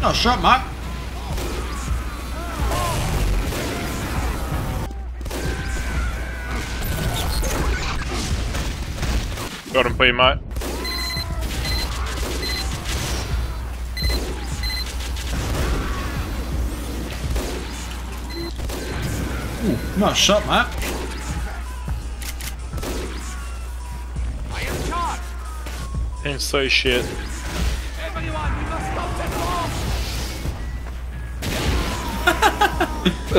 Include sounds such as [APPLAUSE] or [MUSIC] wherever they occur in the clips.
Oh, shot, mate. Got him for you, mate. Ooh, nice shot, mate. Team's so shit.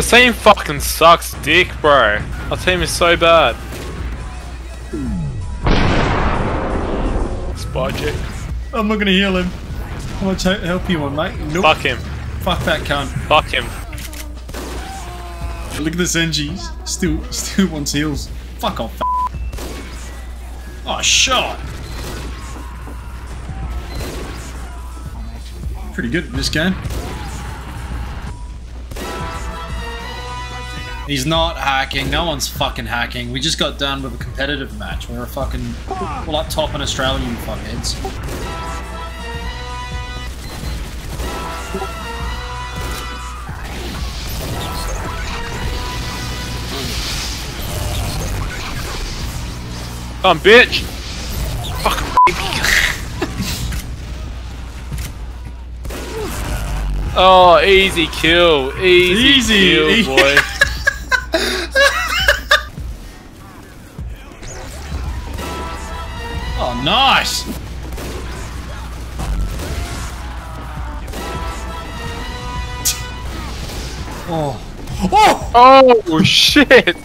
The team fucking sucks dick, bro. Our team is so bad. Spy check. I'm not gonna heal him. How much he- help you want, mate? Nope. Fuck him. Fuck that cunt. Fuck him. Look at this NG. Still, still wants heals. Fuck off. Oh, shot. Pretty good at this game. He's not hacking. No one's fucking hacking. We just got done with a competitive match. We're a fucking. We're like top in Australia, you fuckheads. Come, bitch. Fuck, baby. [LAUGHS] oh, easy kill. Easy, Easy. kill, boy. [LAUGHS] nice. Oh. Oh! oh, shit.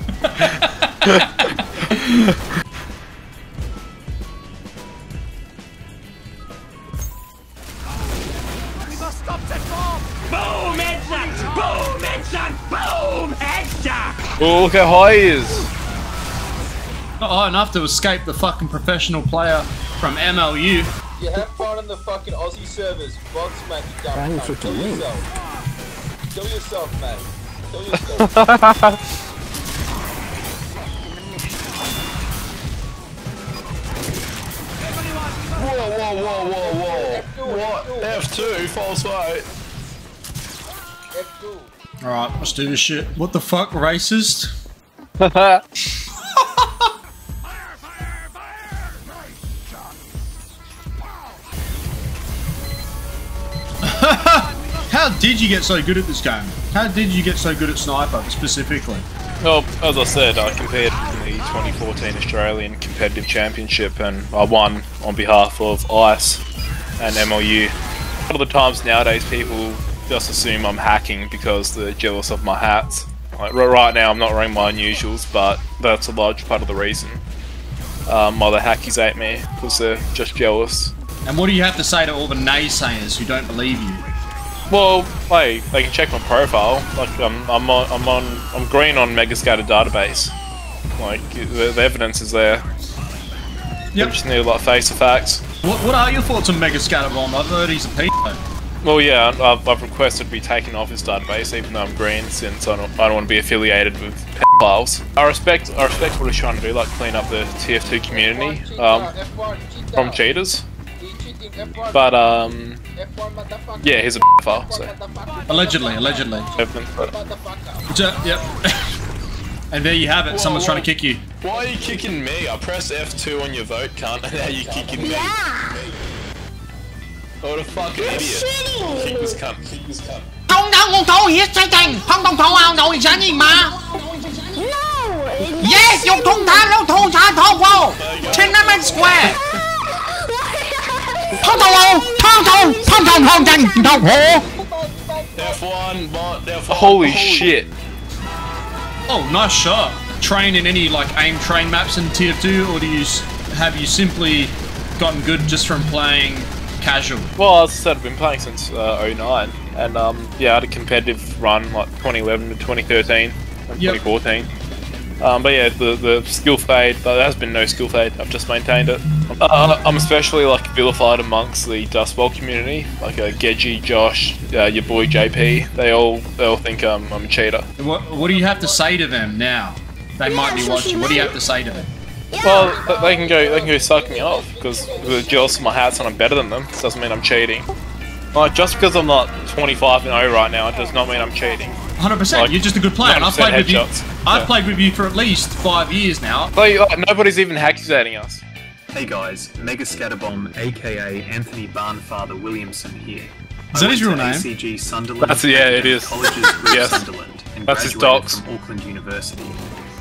Boom, headshot! Boom, headshot! Boom, headshot! Oh, look how high he is. Not high enough to escape the fucking professional player from MLU. You have fun on the fucking Aussie servers. Box, man, you dumb cunt. Kill yourself. Kill yourself, man. Kill yourself. Whoa, whoa, whoa, whoa, whoa. What? F2, false right. F2. Alright, let's do this shit. What the fuck, racist? [LAUGHS] How did you get so good at this game? How did you get so good at Sniper, specifically? Well, as I said, I competed in the 2014 Australian Competitive Championship and I won on behalf of ICE and MLU. A lot of the times nowadays people just assume I'm hacking because they're jealous of my hats. Like, right now I'm not wearing my unusuals, but that's a large part of the reason um, why the hackies hate me, because they're just jealous. And what do you have to say to all the naysayers who don't believe you? Well, hey, they can check my profile. Like, I'm, I'm on, I'm on, I'm green on Megascatter database. Like, the, the evidence is there. Yep. just need to like face the facts. What, what are your thoughts on Megascatter Scatterbomb? I've heard he's a pedo. Well, yeah, I've, I've requested to be taken off his database, even though I'm green, since I don't, I don't want to be affiliated with pedophiles. I respect, I respect what he's trying to do, like clean up the TF2 community um, from cheaters. But, um, yeah, he's a file, so. Allegedly, allegedly. Definitely, but... Uh, yep. and there you have it, someone's trying to kick you. Why are you kicking me? I press F2 on your vote, cunt, and now you're kicking me. Yeah! What a fucking idiot. Kick this cunt, kick this cunt. Không đâu, con thú hiếp trái thành, không đồng thú ao nội giá gì mà. Yes, you don't have no two time, two, Tiananmen Square holy shit! Oh, nice shot. Train in any like aim train maps in TF2, or do you have you simply gotten good just from playing casual? Well, as I said, I've been playing since uh, 09, and um, yeah, I had a competitive run like 2011 to 2013 and Yep. 2014. Um, but yeah, the, the skill fade, there has been no skill fade, I've just maintained it. Uh, I'm especially like vilified amongst the Dustbowl community, like uh, Gedgy, Josh, uh, your boy JP, they all they all think um, I'm a cheater. What, what do you have to say to them now? They might be watching. What do you have to say to them? Well, they can go they can go suck me off because they're jealous of my hats and I'm better than them. Doesn't mean I'm cheating. Like, just because I'm not 25 and 0 right now, it does not mean I'm cheating. 100%. Like, You're just a good player. And I've 90% played with you. I've Yeah. played with you for at least five years now. Like, like, nobody's even accusating us. Hey guys, Mega Scatterbomb, aka Anthony Barnfather Williamson here. Is that his I real went to name? ACG Sunderland. That's- yeah, it Academic is. Colleges [LAUGHS] Group Yes. Sunderland, and That's his graduated docs. from Auckland University.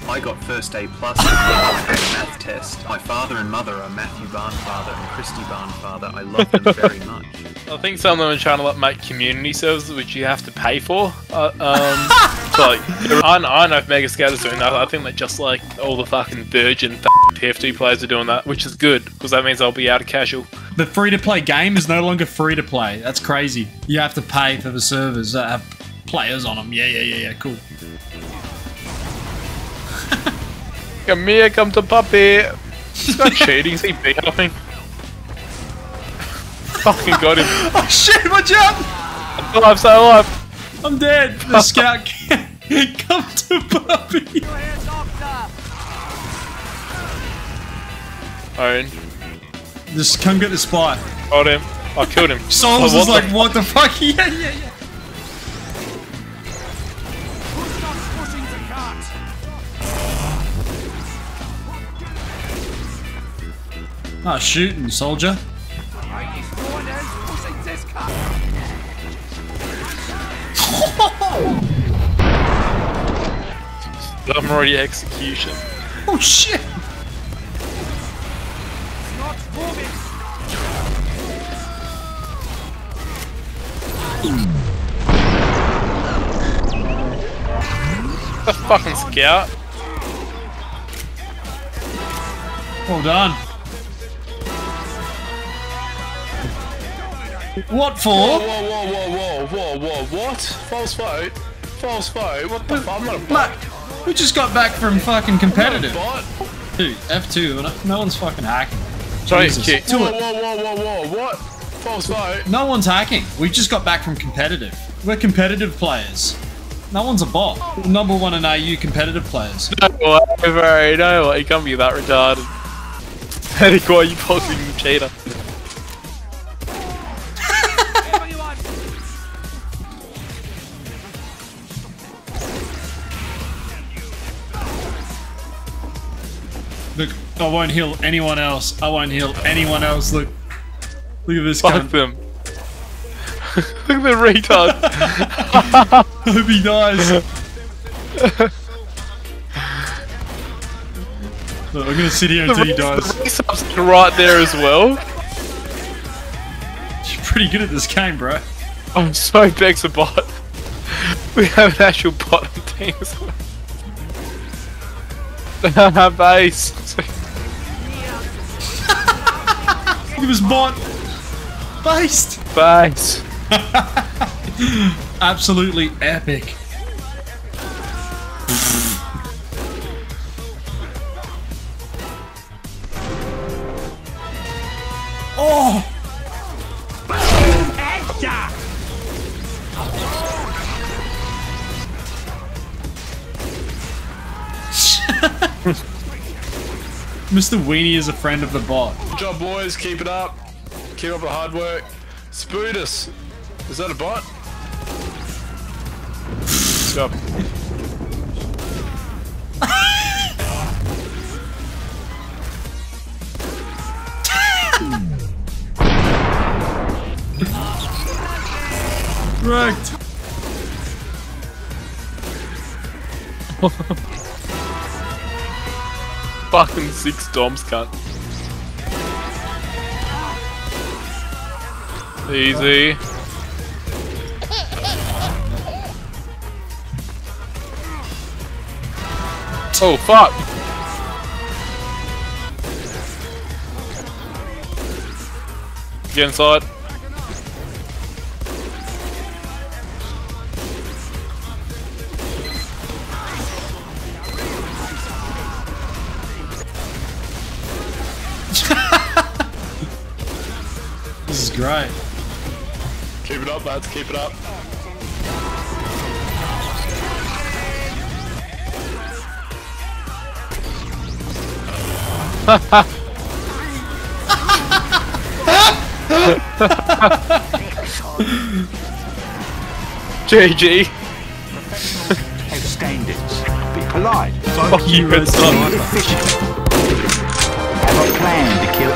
I got first A plus in my math test. My father and mother are Matthew Barnfather and Christy Barnfather. I love them [LAUGHS] very much. I think some of them are trying to like, make community services which you have to pay for. Uh, um, [LAUGHS] so, like, I, I know if Mega Scatter's doing that. I think they're just like all the fucking Virgin TFT players are doing that, which is good because that means I'll be out of casual. The free to play game is no longer free to play. That's crazy. You have to pay for the servers that have players on them. Yeah, yeah, yeah, yeah. Cool. [LAUGHS] Come here, come to puppy. He's not [LAUGHS] cheating. Is he beat I think. Fucking got him. [LAUGHS] Oh shit! Watch out! Alive, so alive. I'm dead. The scout can't come to puppy. Own. Just come get the spy. Got him. I killed him. [LAUGHS] Souls Oh, is like, what the fuck? [LAUGHS] Yeah, yeah, yeah. Ah, shooting, soldier. I'm already execution. [LAUGHS] Oh shit! The fucking scout. Well done. What for? whoa, whoa, whoa, whoa, whoa, whoa, what? False vote? False vote? What the fuck? I'm not a bot. Mate, we just got back from fucking competitive. a. Dude, F2, no, one's fucking hacking. Sorry, Jesus. Whoa, whoa, whoa, whoa, whoa, what? False vote? No one's hacking. We just got back from competitive. We're competitive players. No one's a bot. Number one in AU competitive players. No way, no way. You can't be that retarded. [LAUGHS] Eric, why are you posting the cheater? Look, I won't heal anyone else. I won't heal anyone else. Look. Look at this Fuck cunt. them. [LAUGHS] Look at the retard. Hope he dies. Look, I'm gonna sit here until he dies. The right there as well. You're pretty good at this game, bro. I'm so Bex a bot. [LAUGHS] We have an actual bot on the team as well. [LAUGHS] Base. Look at this bot. Based. [LAUGHS] Base. Absolutely epic. oh! [LAUGHS] Mr. Weenie is a friend of the bot. Good job, boys. Keep it up. Keep up the hard work. Spoodus. Is that a bot? Job. Correct. [LAUGHS] Fucking six doms cunt. Easy. Oh fuck! Get inside. [LAUGHS] This is great. Keep it up, lads. Keep it up. GG. Have standards. Be polite. Fuck you, Red Sun. Efficient. Have a plan to kill